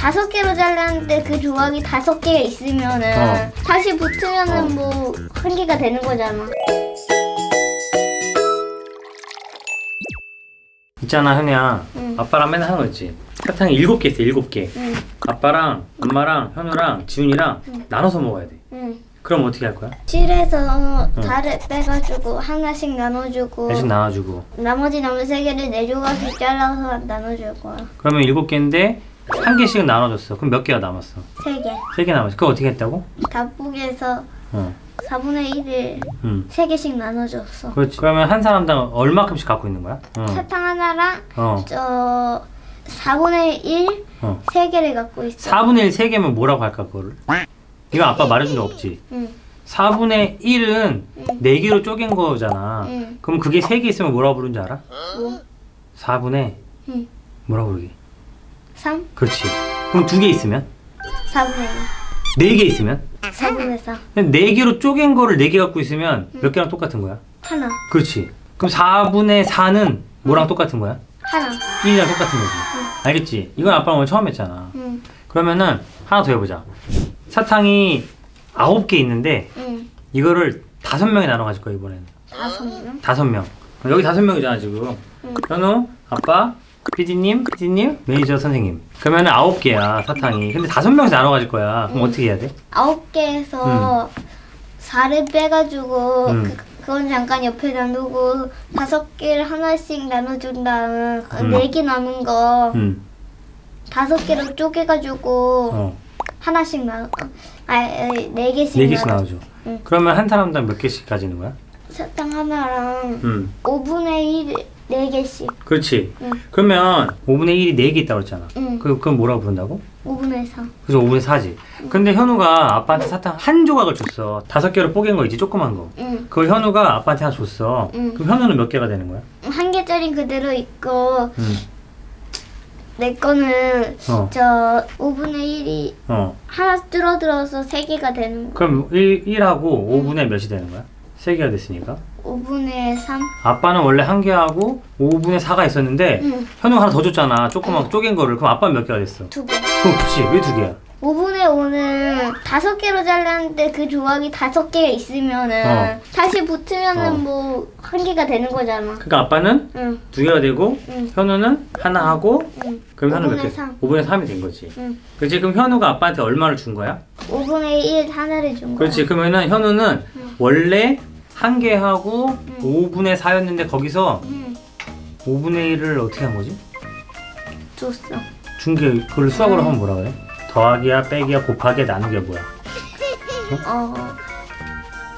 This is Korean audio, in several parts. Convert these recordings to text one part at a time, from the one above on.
다섯 개로 잘랐는데 그 조각이 다섯 개가 있으면은 어. 다시 붙으면은 어. 뭐한 개가 되는 거잖아. 있잖아 현우야 응. 아빠랑 맨날 하는 거 있지 사탕이 일곱 개 있어 일곱 개 응, 아빠랑 엄마랑 현우랑 지훈이랑 응. 나눠서 먹어야 돼 응. 그럼 어떻게 할 거야? 실에서 응. 달을 빼가지고 하나씩 나눠주고 대신 나눠주고 나머지 남은 세 개를 네 조각씩 잘라서 나눠줄 거야. 그러면 일곱 개인데 한 개씩은 나눠줬어 그럼 몇 개가 남았어? 세 개. 세 개 남았어 그거 어떻게 했다고? 답북에서 어 4분의 1을 응. 세 개씩 나눠줬어. 그렇지 그러면 한 사람당 얼마큼씩 갖고 있는 거야? 어. 사탕 하나랑 어. 저 4분의 1 어. 세 개를 갖고 있어. 4분의 1 3개면 뭐라고 할까 그거를? 이거 아빠 말해준 적 없지? 응. 4분의 1은 응. 4개로 쪼갠 거잖아 응. 그럼 그게 3개 있으면 뭐라고 부르는지 알아? 뭐? 4분의 응. 뭐라고 부르기? 3? 그렇지 그럼 2개 있으면? 4분의 4개 있으면? 1. 4분의 4. 4개로 쪼갠 거를 4개 갖고 있으면 몇 개랑 똑같은 거야? 하나. 그렇지 그럼 4분의 4는 뭐랑 똑같은 거야? 하나. 1이랑 똑같은 거지 알겠지? 이건 아빠랑 오늘 처음 했잖아 응. 그러면은 하나 더 해보자 사탕이 9개 있는데 응. 이거를 다섯 명이 나눠 가질 거야 이번에는 다섯 명. 다섯 명 여기 다섯 명이잖아 지금 응. 현우 아빠 피디님 피디님 매니저 선생님 그러면은 아홉 개야 사탕이 근데 다섯 명이서 나눠 가질 거야 그럼 응. 어떻게 해야 돼? 아홉 개에서 살을 빼가지고 응. 그, 그건 잠깐 옆에 놔두고 다섯 개를 하나씩 나눠준 다음 응. 네개 남은 거 응. 다섯 개로 쪼개가지고 어. 하나씩 나눠 아네 개씩 네 개씩 나눠 나눠줘 응. 그러면 한 사람당 몇 개씩 가지는 거야? 사탕 하나랑 응 5분의 1 네 개씩 그렇지 응. 그러면 5분의 1이 4개 있다고 그랬잖아 응. 그, 그건 뭐라고 부른다고? 5분의 4 그래서 5분의 4지 근데 현우가 아빠한테 사탕 한 조각을 줬어 다섯 개로 뽀갠 거 있지 조그만 거 응. 그걸 현우가 아빠한테 하나 줬어 응. 그럼 현우는 몇 개가 되는 거야? 한 개짜리 그대로 있고 응. 내 거는 어. 저 5분의 1이 어. 하나 줄어들어서 세 개가 되는 거 그럼 1, 1하고 5분의 몇이 되는 거야? 3개가 됐으니까 5분의 3 아빠는 원래 한 개 하고 5분의 4가 있었는데 응. 현우가 하나 더 줬잖아 조그만 쪼갠 거를 그럼 아빠는 몇 개가 됐어? 두 개. 그럼 그치 왜 두 개야? 5분의 5는 다섯 개로 잘랐는데 그 조각이 다섯 개가 있으면은 어. 다시 붙으면은 어. 뭐한 개가 되는 거잖아. 그러니까 아빠는 응. 두 개가 되고 응. 현우는 하나 하고 응. 그럼 현우 몇 5분의 개? 3. 5분의 3이 된 거지 응. 그치 그럼 현우가 아빠한테 얼마를 준 거야? 5분의 1 하나를 준 거야. 그렇지 그러면은 현우는 응. 원래 한 개 하고 응. 5분의 4였는데 거기서 응. 5분의 1을 어떻게 한 거지? 줬어. 준게 그걸 수학으로 응. 하면 뭐라 그래? 더하기야 빼기야 곱하기야 나누기야 뭐야? 어.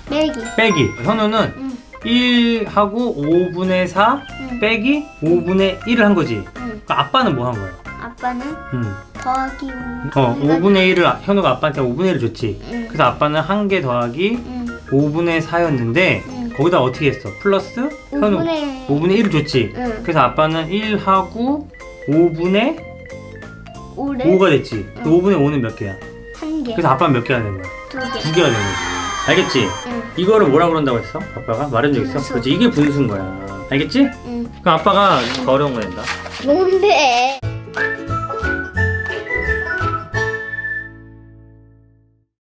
빼기. 빼기 현우는 응. 1하고 5분의 4 응. 빼기 5분의 1을 한 거지 응. 그럼 아빠는 뭐 한 거야? 아빠는 응. 더하기 5. 어 5분의 1을 현우가 아빠한테 5분의 1을 줬지 응. 그래서 아빠는 한 개 더하기 응. 5분의 4였는데 응. 거기다 어떻게 했어? 플러스 현우 5분의 5분의 1을 줬지 응. 그래서 아빠는 1하고 5분의 5를 5가 됐지 응. 5분의 5는 몇 개야? 한 개. 그래서 아빠는 몇 개가 된 거야? 두 개. 두 개가 된 거지 알겠지? 응. 이거를 뭐라 그런다고 했어? 아빠가 말한 적 있어? 그렇지 이게 분수인 거야 알겠지? 응. 그럼 아빠가 더 어려운 거 낸다 뭔데?